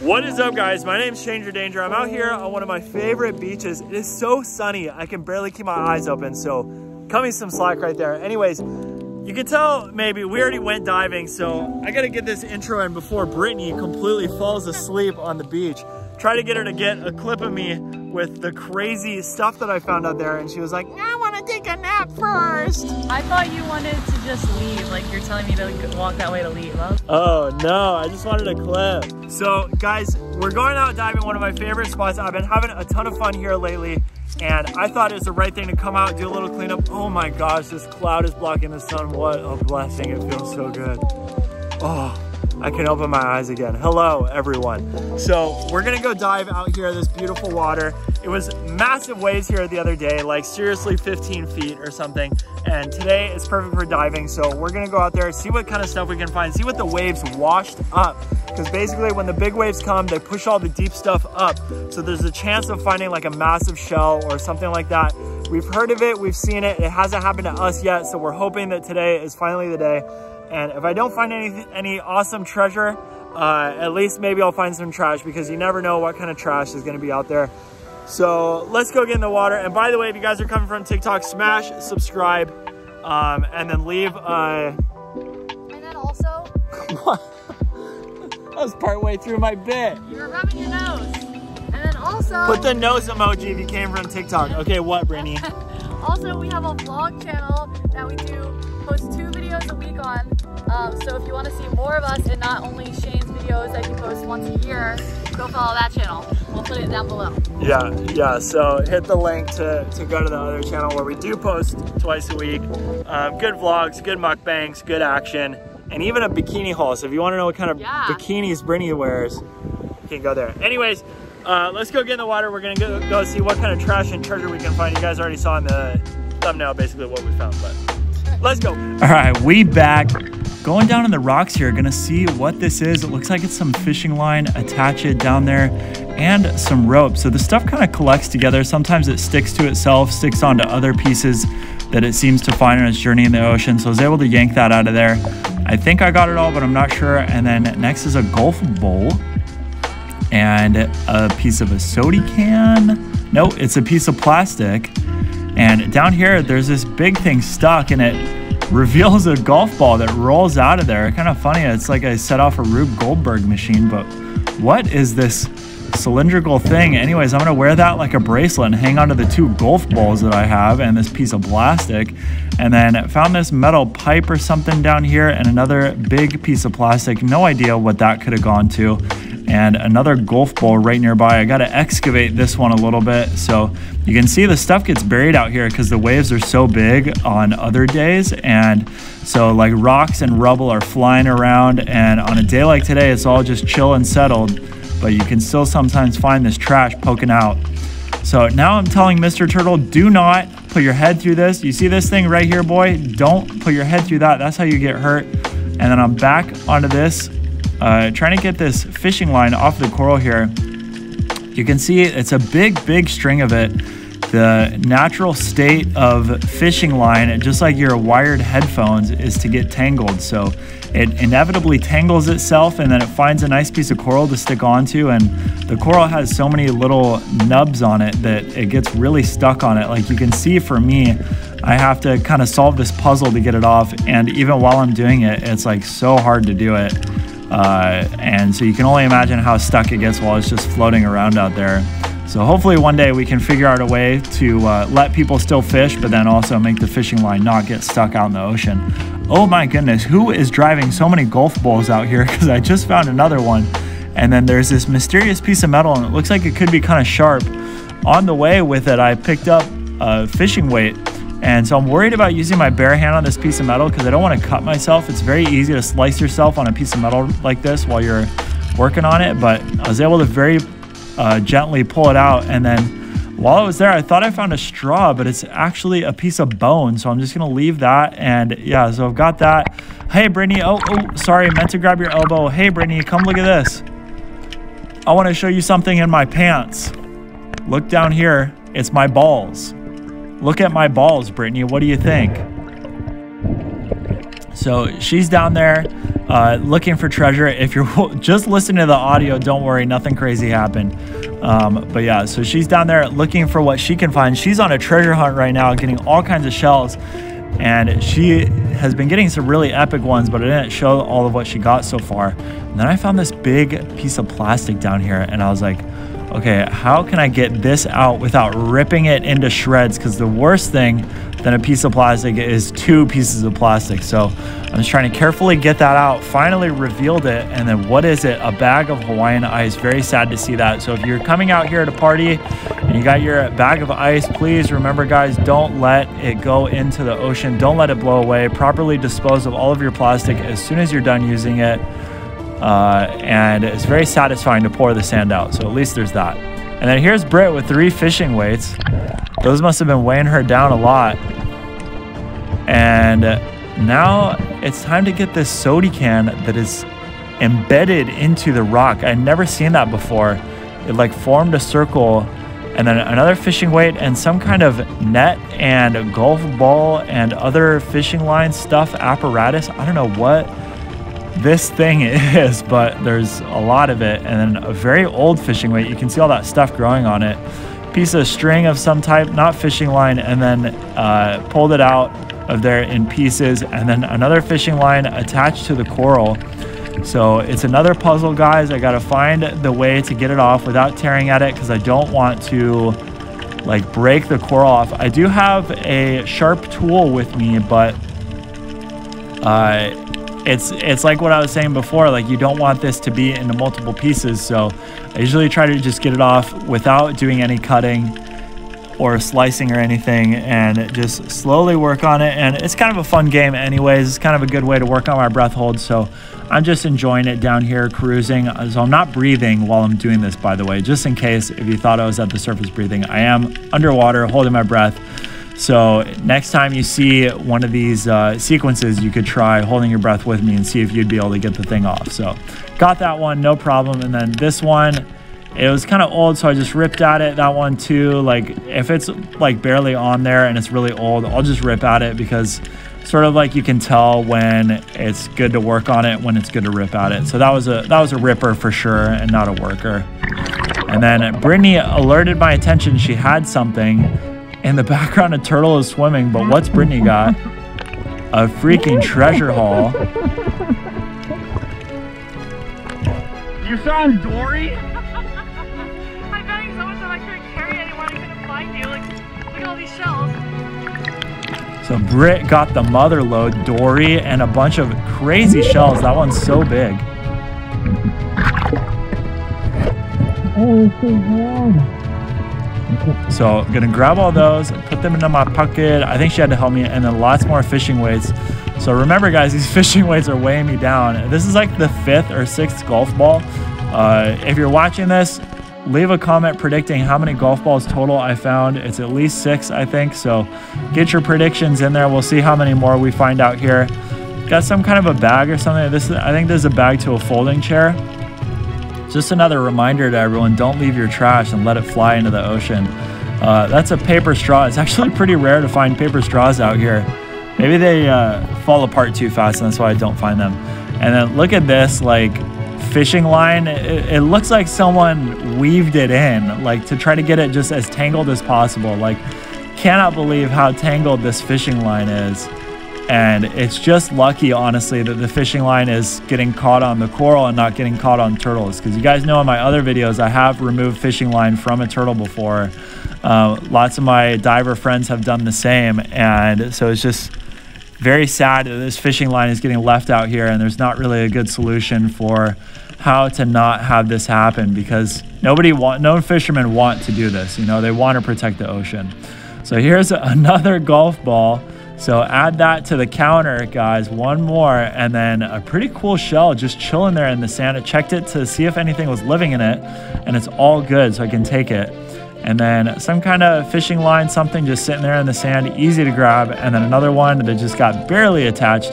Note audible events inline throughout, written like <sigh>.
What is up guys? My name's Shanger Danger. I'm out here on one of my favorite beaches. It is so sunny, I can barely keep my eyes open, so cut me some slack right there. Anyways, you can tell maybe we already went diving, so I gotta get this intro in before Brittany completely falls asleep on the beach. Try to get her to get a clip of me with the crazy stuff that I found out there, and she was like, I wanna take a nap first. I thought you wanted to just leave, like you're telling me to walk that way to leave. Huh? Oh no, I just wanted a clip. So guys, we're going out diving one of my favorite spots. I've been having a ton of fun here lately and I thought it was the right thing to come out, do a little cleanup. Oh my gosh, this cloud is blocking the sun. What a blessing, it feels so good. Oh, I can open my eyes again. Hello, everyone. So we're gonna go dive out here, this beautiful water. It was massive waves here the other day, like seriously 15 feet or something. And today is perfect for diving. So we're gonna go out there, see what kind of stuff we can find, see what the waves washed up. Because basically when the big waves come, they push all the deep stuff up. So there's a chance of finding like a massive shell or something like that. We've heard of it, we've seen it. It hasn't happened to us yet. So we're hoping that today is finally the day. And if I don't find any, any awesome treasure, uh, at least maybe I'll find some trash because you never know what kind of trash is gonna be out there. So let's go get in the water. And by the way, if you guys are coming from TikTok, smash subscribe um, and then leave uh, And then also, <laughs> what? <laughs> that was part way through my bit. you were rubbing your nose. And then also, Put the nose emoji if you came from TikTok. Okay, what, Brittany? <laughs> also we have a vlog channel that we do post two videos a week on. Um, so if you want to see more of us and not only Shane's videos that he posts once a year, go follow that channel. We'll put it down below. Yeah, yeah. So hit the link to, to go to the other channel where we do post twice a week. Um, good vlogs, good mukbangs, good action, and even a bikini haul. So if you want to know what kind of Yeah. bikinis Brittany wears, you can go there. Anyways, uh, let's go get in the water. We're gonna go, go see what kind of trash and treasure we can find. You guys already saw in the thumbnail basically what we found, but let's go. All right, we back. Going down in the rocks here, gonna see what this is. It looks like it's some fishing line, attach it down there, and some rope. So the stuff kind of collects together. Sometimes it sticks to itself, sticks onto other pieces that it seems to find on its journey in the ocean. So I was able to yank that out of there. I think I got it all, but I'm not sure. And then next is a golf bowl and a piece of a soda can. No, it's a piece of plastic. And down here, there's this big thing stuck, and it reveals a golf ball that rolls out of there. Kind of funny. It's like I set off a Rube Goldberg machine, but what is this cylindrical thing? Anyways, I'm gonna wear that like a bracelet and hang onto the two golf balls that I have and this piece of plastic. And then found this metal pipe or something down here and another big piece of plastic. No idea what that could have gone to and another golf ball right nearby. I got to excavate this one a little bit. So you can see the stuff gets buried out here because the waves are so big on other days. And so like rocks and rubble are flying around. And on a day like today, it's all just chill and settled. But you can still sometimes find this trash poking out. So now I'm telling Mr. Turtle, do not put your head through this. You see this thing right here, boy? Don't put your head through that. That's how you get hurt. And then I'm back onto this uh, trying to get this fishing line off the coral here. You can see it's a big, big string of it. The natural state of fishing line, just like your wired headphones, is to get tangled. So it inevitably tangles itself and then it finds a nice piece of coral to stick onto. And the coral has so many little nubs on it that it gets really stuck on it. Like you can see for me, I have to kind of solve this puzzle to get it off. And even while I'm doing it, it's like so hard to do it. Uh, and so you can only imagine how stuck it gets while it's just floating around out there. So hopefully one day we can figure out a way to uh, let people still fish, but then also make the fishing line not get stuck out in the ocean. Oh my goodness, who is driving so many golf balls out here? <laughs> Because I just found another one. And then there's this mysterious piece of metal, and it looks like it could be kind of sharp. On the way with it, I picked up a fishing weight. And so I'm worried about using my bare hand on this piece of metal because I don't want to cut myself. It's very easy to slice yourself on a piece of metal like this while you're working on it. But I was able to very uh, gently pull it out. And then while I was there, I thought I found a straw, but it's actually a piece of bone. So I'm just going to leave that. And yeah, so I've got that. Hey, Brittany. Oh, oh, sorry. Meant to grab your elbow. Hey, Brittany, come look at this. I want to show you something in my pants. Look down here. It's my balls. Look at my balls, Brittany. What do you think? So she's down there. uh, looking for treasure. If you're just listening to the audio, don't worry, nothing crazy happened. Um, but yeah, so she's down there looking for what she can find. She's on a treasure hunt right now, getting all kinds of shells. And she has been getting some really epic ones, but I didn't show all of what she got so far. And then I found this big piece of plastic down here, and I was like, okay, how can I get this out without ripping it into shreds? Because the worst thing than a piece of plastic is two pieces of plastic. So I'm just trying to carefully get that out. Finally revealed it. And then what is it? A bag of Hawaiian ice. Very sad to see that. So if you're coming out here to a party and you got your bag of ice, please remember guys, don't let it go into the ocean. Don't let it blow away. Properly dispose of all of your plastic as soon as you're done using it. Uh, and it's very satisfying to pour the sand out. So at least there's that. And then here's Britt with three fishing weights. Those must have been weighing her down a lot. And now it's time to get this sody can that is embedded into the rock. I'd never seen that before. It like formed a circle and then another fishing weight and some kind of net and golf ball and other fishing line stuff apparatus. I don't know what this thing <laughs> is, but there's a lot of it. And then a very old fishing weight. You can see all that stuff growing on it. Piece of string of some type, not fishing line, and then uh, pulled it out of there in pieces. And then another fishing line attached to the coral. So it's another puzzle, guys. I got to find the way to get it off without tearing at it because I don't want to like break the coral off. I do have a sharp tool with me, but uh, it's it's like what I was saying before. Like you don't want this to be into multiple pieces. So I usually try to just get it off without doing any cutting or slicing or anything, and just slowly work on it. And it's kind of a fun game, anyways. It's kind of a good way to work on my breath hold. So I'm just enjoying it down here, cruising. So I'm not breathing while I'm doing this, by the way, just in case if you thought I was at the surface breathing. I am underwater, holding my breath. So next time you see one of these uh, sequences, you could try holding your breath with me and see if you'd be able to get the thing off. So got that one, no problem. And then this one, it was kind of old, so I just ripped at it. That one too, like if it's like barely on there and it's really old, I'll just rip at it because sort of like you can tell when it's good to work on it, when it's good to rip at it. So that was a that was a ripper for sure and not a worker. And then Brittany alerted my attention she had something in the background, a turtle is swimming, but what's Brittany got? A freaking treasure haul. You found Dory? <laughs> I banged so much that I couldn't carry anyone. I couldn't find you. Like, look at all these shells. So Britt got the mother load, Dory, and a bunch of crazy shells. That one's so big. Oh, so I'm gonna grab all those, put them into my pocket. I think she had to help me, and then lots more fishing weights. So remember, guys, <laughs> these fishing weights are weighing me down. This is like the fifth or sixth golf ball. Uh, if you're watching this, leave a comment predicting how many golf balls total I found. It's at least six, I think. So get your predictions in there. We'll see how many more we find out here. Got some kind of a bag or something. This I think there's a bag to a folding chair. Just another reminder to everyone, don't leave your trash and let it fly into the ocean. Uh, that's a paper straw. It's actually <laughs> pretty rare to find paper straws out here. Maybe they uh, fall apart too fast and that's why I don't find them. And then look at this, like fishing line. It, it looks like someone weaved it in, like to try to get it just as tangled as possible. Like, cannot believe how tangled this fishing line is. And it's just lucky, honestly, that the fishing line is getting caught on the coral and not getting caught on turtles. Because you guys know in my other videos, I have removed fishing line from a turtle before. Uh, lots of my diver friends have done the same. And so it's just very sad that this fishing line is getting left out here and there's not really a good solution for how to not have this happen because nobody want no fishermen want to do this you know they want to protect the ocean so here's <laughs> another golf ball so add that to the counter, guys. One more, and then a pretty cool shell just chilling there in the sand. I checked it to see if anything was living in it, and it's all good, so I can take it. And then some kind of fishing line, something just sitting there in the sand, easy to grab. And then another one that just got barely attached.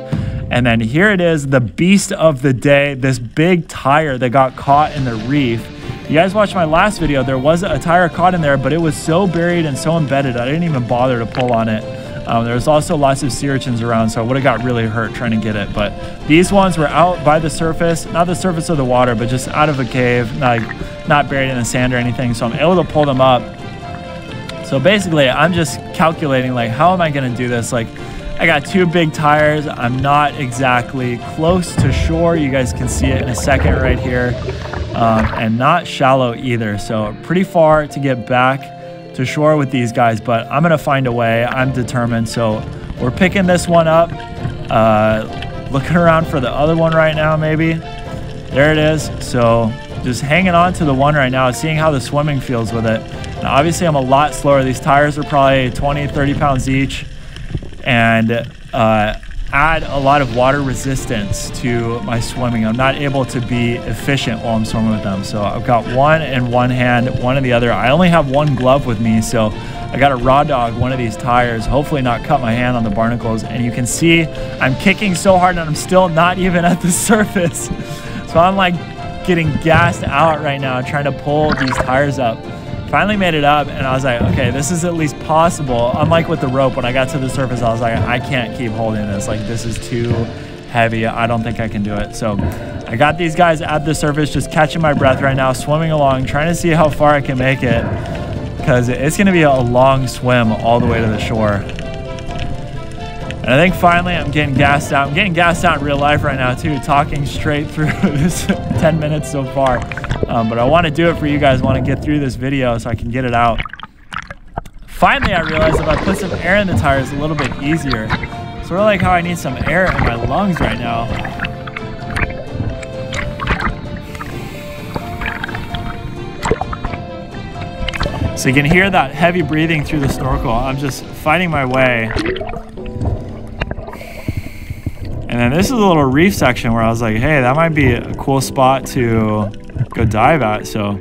And then here it is, the beast of the day, this big tire that got caught in the reef. You guys watched my last video, there was a tire caught in there, but it was so buried and so embedded, I didn't even bother to pull on it. Um, there was also lots of sea urchins around, so I would have got really hurt trying to get it. But these ones were out by the surface, not the surface of the water, but just out of a cave, like not buried in the sand or anything. So I'm able to pull them up. So basically, I'm just calculating like, how am I going to do this? Like, I got two big tires. I'm not exactly close to shore. You guys can see it in a second right here. Um, and not shallow either. So pretty far to get back to shore with these guys, but I'm gonna find a way. I'm determined. So we're picking this one up. Uh, looking around for the other one right now, maybe. There it is. So just hanging on to the one right now, seeing how the swimming feels with it. Now, obviously, I'm a lot slower. These tires are probably 20, 30 pounds each and uh, add a lot of water resistance to my swimming. I'm not able to be efficient while I'm swimming with them. So I've got one in one hand, one in the other. I only have one glove with me, so I got a raw dog one of these tires, hopefully not cut my hand on the barnacles. And you can see I'm kicking so hard and I'm still not <laughs> even at the surface. So I'm like getting gassed out right now trying to pull these tires up. Finally made it up, and I was like, okay, this is at least possible. Unlike with the rope, when I got to the surface, I was like, I can't keep holding this. Like, this is too heavy. I don't think I can do it. So I got these guys at the surface, just catching my breath right now, swimming along, trying to see how far I can make it, because it's going to be a long swim all the way to the shore. And I think finally I'm getting gassed out. I'm getting gassed out in real life right now too, talking straight through <laughs> this 10 minutes so far. Um, but I want to do it for you guys. I want to get through this video so I can get it out. Finally, I realized if I put some air in the tires, a little bit easier. Sort of like how I need some air in my lungs right now. So you can hear that heavy breathing through the snorkel. I'm just fighting my way. And then this is a little reef section where I was like, hey, that might be a cool spot to go dive at. So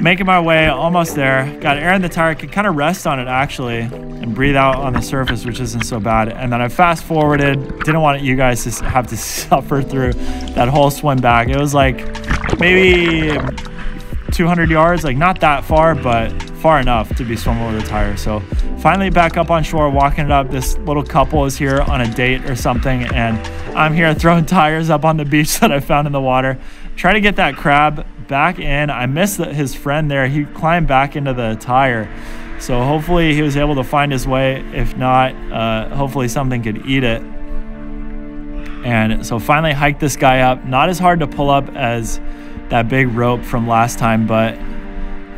making my way almost there. Got air in the tire. Can kind of rest on it actually and breathe out on the surface, which isn't so bad. And then I fast forwarded. Didn't want you guys to have to <laughs> suffer through that whole swim back. It was like maybe 200 yards, like not that far, but far enough to be swimming with a tire. So finally back up on shore, walking it up. This little couple is here on a date or something, and I'm here throwing <laughs> tires up on the beach <laughs> that I found in the water. Try to get that crab back in. I missed his friend there. He climbed back into the tire. So hopefully he was able to find his way. If not, uh, hopefully something could eat it. And so finally hiked this guy up. Not as hard to pull up as that big rope from last time, but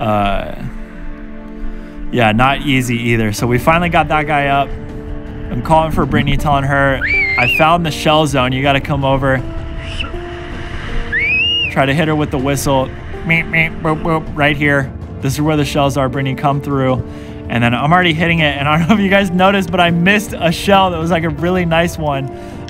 uh, yeah, not easy either. So we finally got that guy up. I'm calling for Brittany, telling her I found the shell zone. You got to come over. Try to hit her with the whistle. Meep, meep, boop, boop, right here. This is where the shells are, Brittany. Come through. And then I'm already hitting it. And I don't know if you guys noticed, but I missed a shell that was like a really nice one.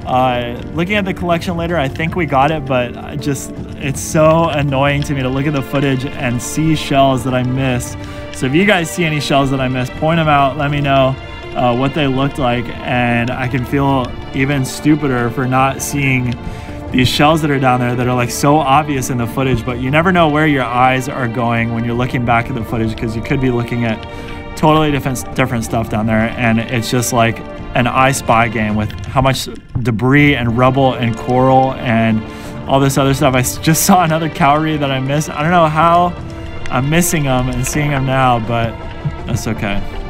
Uh, looking at the collection later, I think we got it, but I just it's so annoying to me to look at the footage and see shells that I missed. So if you guys see any shells that I missed, point them out. Let me know uh, what they looked like, and I can feel even stupider for not seeing these shells that are down there that are like so obvious in the footage. But you never know where your eyes are going when you're looking back at the footage because you could be looking at totally different different stuff down there, and it's just like an I Spy game with how much debris and rubble and coral and all this other stuff. I just saw another cowrie that I missed. I don't know how I'm missing them and seeing them now, but that's okay.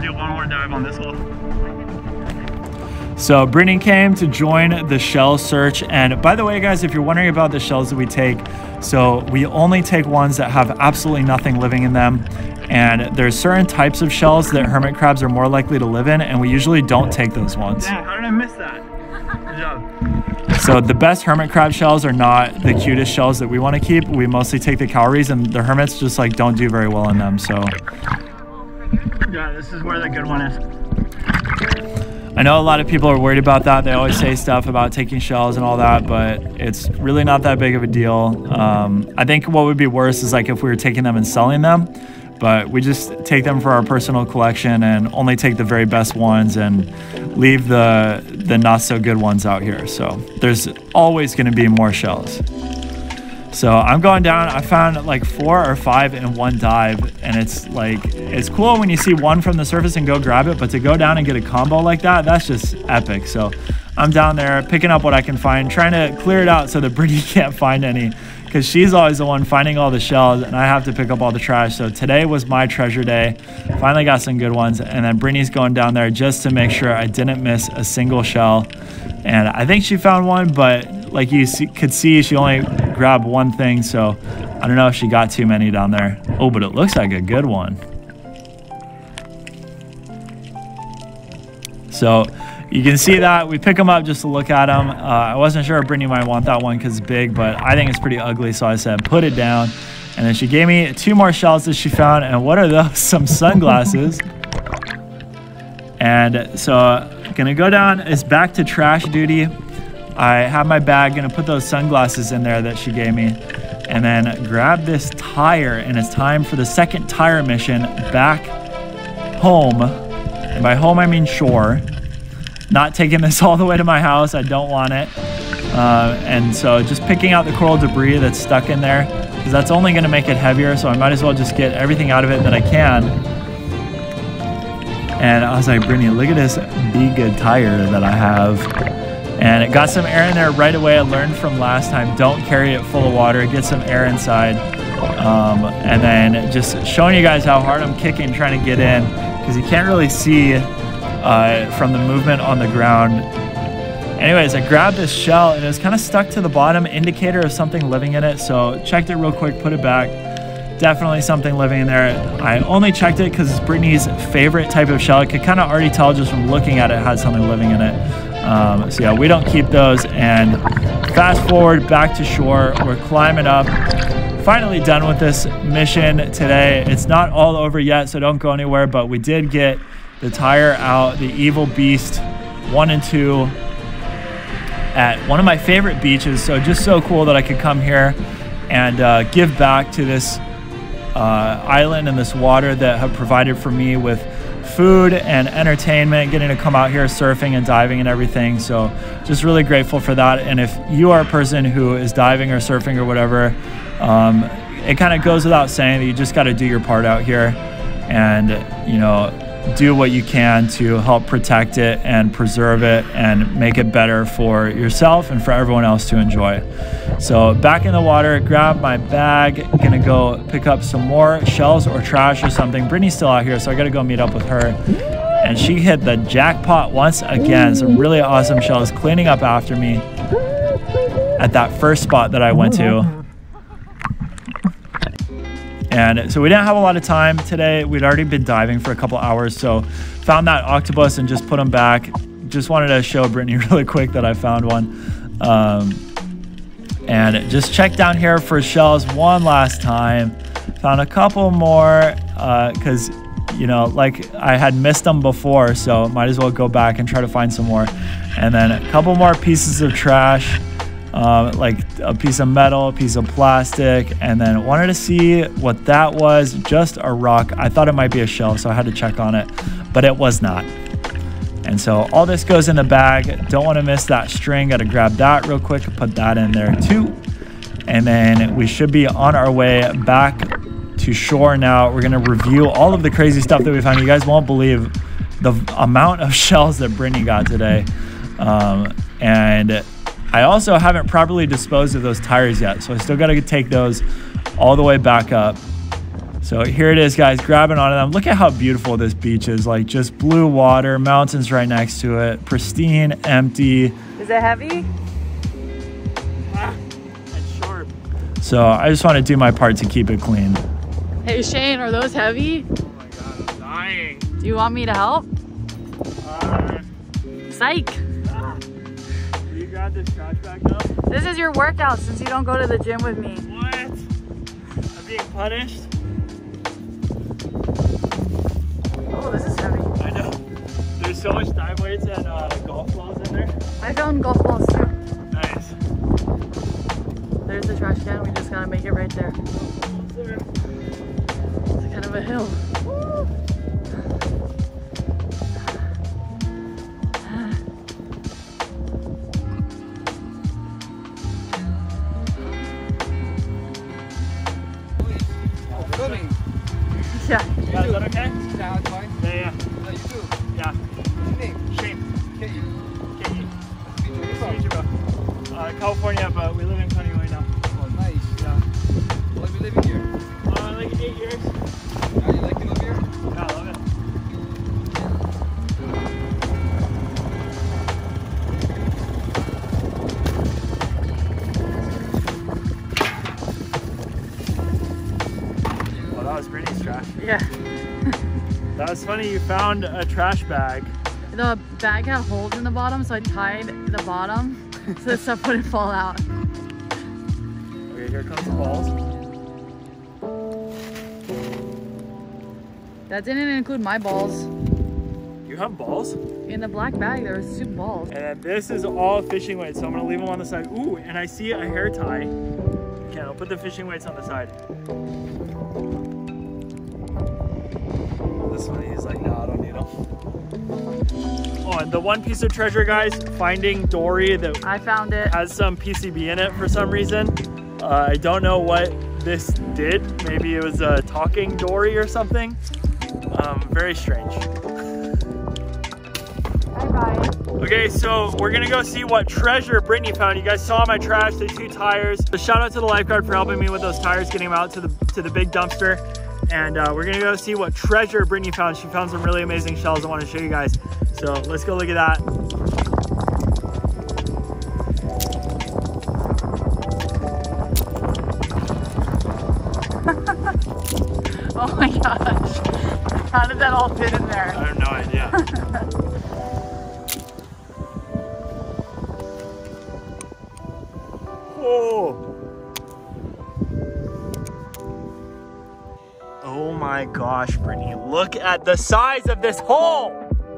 To do one more dive on this hole. So Brittany came to join the shell search. And by the way, guys, if you're wondering about the shells that we take, so we only take ones that have absolutely nothing living in them. And there's certain types of shells that hermit crabs are more likely to live in, and we usually don't take those ones. Dang, how did I miss that? Good job. So the best hermit crab shells are not the cutest shells that we want to keep. We mostly take the cowries, and the hermits just like don't do very well in them. So Yeah, this is where the good one is. I know a lot of people are worried about that. They always say stuff about taking shells and all that, but it's really not that big of a deal. Um, I think what would be worse is like if we were taking them and selling them, but we just take them for our personal collection and only take the very best ones and leave the the not so good ones out here. So there's always going to be more shells. So I'm going down. I found like four or five in one dive, and it's like it's cool when you see one from the surface and go grab it, but to go down and get a combo like that, that's just epic. So I'm down there picking up what I can find, trying to clear it out so that <laughs> Brittany can't find any, because she's always the one finding all the shells, and I have to pick up all the trash. So today was my treasure day. Finally got some good ones, and then Brittany's going down there just to make sure I didn't miss a single shell. And I think she found one, but like you see, could see, she only grabbed one thing. So I don't know if she got too many down there. Oh, but it looks like a good one. So you can see that we pick them up just to look at them. Uh, I wasn't sure if Brittany might want that one because it's big, but I think it's pretty ugly. So I said, put it down. And then she gave me two more shells that she found. And what are those? <laughs> Some sunglasses. and so gonna go down. It's back to trash duty. I have my bag, gonna put those sunglasses in there that she gave me, and then grab this tire, and it's time for the second tire mission back home. And by home, I mean shore. Not taking this <laughs> all the way to my house, I don't want it. Uh, and so just picking out the coral debris that's stuck in there, because that's only gonna make it heavier, so I might as well just get everything out of it that I can. And I was like, Brittany, look at this Be Good tire that I have and it got some air in there right away. I learned from last time, don't carry it full of water, get some air inside. Um, and then just showing you guys how hard I'm kicking trying to get in because you can't really see uh, from the movement on the ground. Anyways, I grabbed this shell and it was kind of stuck to the bottom, indicator of something living in it. So checked it real quick, put it back. Definitely something living in there. I only checked it because it's Brittany's favorite type of shell. I could kind of already tell just from looking at it, it had something living in it. Um, so yeah, we don't keep those. And fast forward back to shore, we're climbing up. Finally done with this mission today. It's not all over yet, so don't go anywhere. But we did get the tire out, the Evil Beast one and two at one of my favorite beaches. So just so cool that I could come here and uh, give back to this uh, island and this water that have provided for me with food and entertainment, getting to come out here surfing and diving and everything. So just really grateful for that. And if you are a person who is diving or surfing or whatever, um, it kind of goes without saying that you just got to do your part out here and, you know, do what you can to help protect it and preserve it and make it better for yourself and for everyone else to enjoy. So back in the water, grab my bag, gonna go pick up some more shells or trash or something. Brittany's still out here, so I gotta go meet up with her. And she hit the jackpot once again. Some really awesome shells cleaning up after me at that first spot that I went to. And so we didn't have a lot of time today. We'd already been diving for a couple hours, so found that octopus and just put them back. Just wanted to show Brittany <laughs> really quick that I found one. Um, and just check down here for shells one last time. Found a couple more because, uh, you know, like I had missed them before, so might as well go back and try to find some more. And then a couple more pieces of trash uh, like a piece of metal, a piece of plastic, and then wanted to see what that was. Just a rock. I thought it might be a shell, so I had to check on it, but it was not. And so all this goes in the bag. Don't want to miss that string. Got to grab that real quick, put that in there too. And then we should be on our way back to shore now. We're going to review all of the crazy stuff that we found. You guys won't believe the amount of <laughs> shells that Brittany got today. Um, and I also haven't properly disposed of those tires yet, so I still got to take those all the way back up. So here it is, guys, grabbing onto them. Look at how beautiful this beach is. Like just blue water, mountains right next to it, pristine, empty. Is it heavy? Ah, it's sharp. So I just want to do my part to keep it clean. Hey Shane, are those heavy? Oh my God, I'm dying. Do you want me to help? Uh, Psych grab this trash back up? This is your workout since you don't go to the gym with me. What? I'm being punished? Oh, this is heavy. I know. There's so much dive weights and uh, golf balls in there. I found golf balls too. Nice. There's the trash can. We just gotta make it right there. It's kind of a hill. Filming. That was Brittany's trash. Yeah. <laughs> That was funny. You found a trash bag. The bag had holes in the bottom, so I tied the bottom so the stuff wouldn't fall out. Okay, here comes the balls. That didn't include my balls. You have balls? In the black bag, there was two balls. And this is all fishing weights, so I'm gonna leave them on the side. Ooh, and I see a hair tie. Okay, I'll put the fishing weights on the side. This one, he's like, no, I don't need them. Oh, and the one piece of treasure, guys, finding Dory that I found it. has some PCB in it for some reason. Uh, I don't know what this did. Maybe it was a talking Dory or something. Um, very strange. Bye bye. Okay, so we're gonna go see what treasure Brittany found. You guys saw my trash, the two tires. So shout out to the lifeguard for helping me with those tires, getting them out to the to the big dumpster. And uh, we're gonna go see what treasure Brittany found. She found some really amazing shells I wanna show you guys. So let's go look at that. The size of this hole.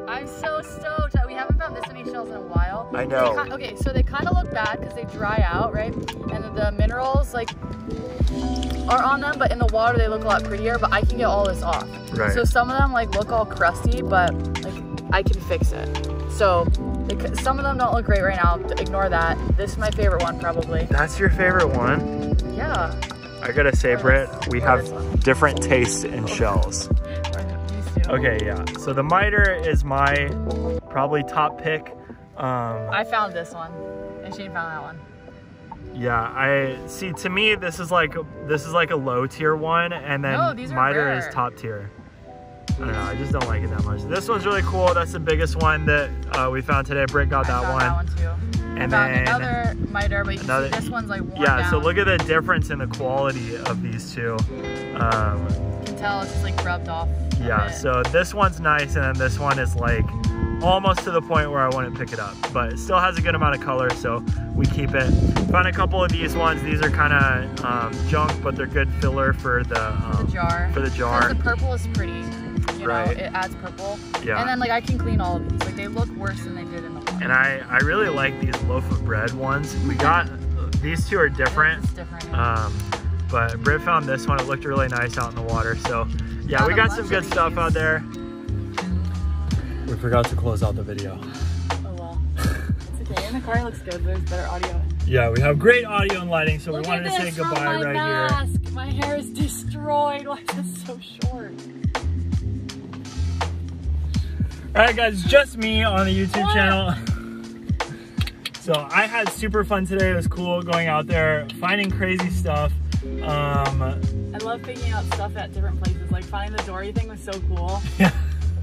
I'm so stoked. That we haven't found this many shells in a while. I know. They ki- okay, so they kind of look bad because they dry out, right? And the minerals like are on them, but in the water they look a lot prettier. But I can get all this off. Right. So some of them like look all crusty, but like I can fix it. So some of them don't look great right now. Ignore that. This is my favorite one probably. That's your favorite one? Yeah. I gotta say, Britt, we have different tastes in shells. Or these two. Okay, yeah. So the miter is my probably top pick. Um, I found this one, and Shane found that one. yeah, I see. To me, this is like this is like a low tier one, and then No, miter is top tier. I don't know. I just don't like it that much. This one's really cool. That's the biggest one that uh, we found today. Britt got that one. that one too. And then another miter, but another- this one's like yeah. down. So look at the difference in the quality of these two. Um, tell it's just like rubbed off. Yeah, so this one's nice, and then this one is like almost to the point where I wouldn't pick it up, but it still has a good amount of color, so we keep it. Found a couple of these ones. These are kind of um, junk, but they're good filler for the, um, the jar. For the jar. the purple is pretty. You know, it adds purple. Yeah. And then like I can clean all of these. Like they look worse than they did in the water. And I, I really like these loaf of bread ones. We got these two are different. Different. Um, but Britt found this one. It looked really nice out in the water. So yeah, we got some good stuff out there. We forgot to close out the video. oh well. It's okay. In the car looks good. There's better audio. Yeah, we have great audio and lighting, so Look we wanted to say this from goodbye oh, my right here. mask. My hair is destroyed. <laughs> Why is this so short? All right, guys, just me on the YouTube What? channel. <laughs> So I had super fun today. It was cool going out there, finding crazy stuff. Um, I love picking out stuff at different places. Like finding the Dory thing was so cool. <laughs> yeah,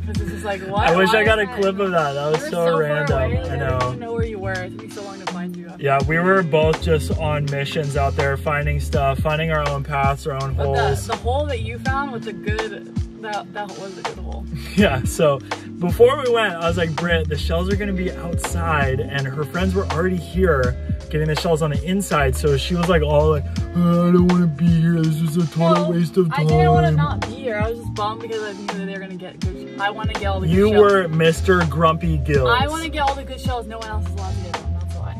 Because it's just like, what? I wish I got a that? clip of that. That was so, far random. away. I didn't know. know where you were. It took me so long to find you. Yeah, we were both just on missions out there, finding stuff, finding our own paths, our own But holes. the, the hole that you found was a good, that, that was a good hole. <laughs> Yeah, so before we went, I was like, Britt, the shells are gonna be outside, and her friends were already here getting the shells on the inside. So she was like all like, "Oh, I don't want to be here. This is a total waste of time. I didn't want to not be here. I was just bummed because I knew that they were gonna get good. I want to get all the good You shells. were Mr. Grumpy Gills. I want to get all the good shells. No one else is allowed to get them. That's why.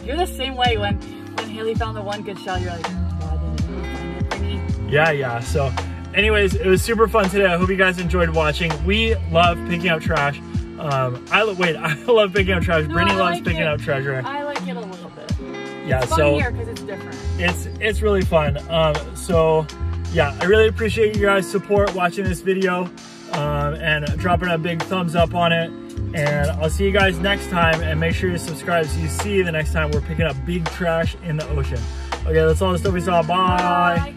<laughs> You're the same way when when Haley found the one good shell. You're like, Yeah, yeah. So, anyways, it was super fun today. I hope you guys enjoyed watching. We love picking up trash. Um, I lo- wait, <laughs> I love picking up trash. No, Brittany I loves like picking it. up treasure. I like it a little bit. yeah, It's so here because it's different. it's it's really fun. Um, so yeah, I really appreciate you guys' support watching this video um, and dropping a big thumbs up on it. And I'll see you guys next time. And make sure you subscribe so you see the next time we're picking up big trash in the ocean. Okay, that's all the stuff we saw. Bye. Bye.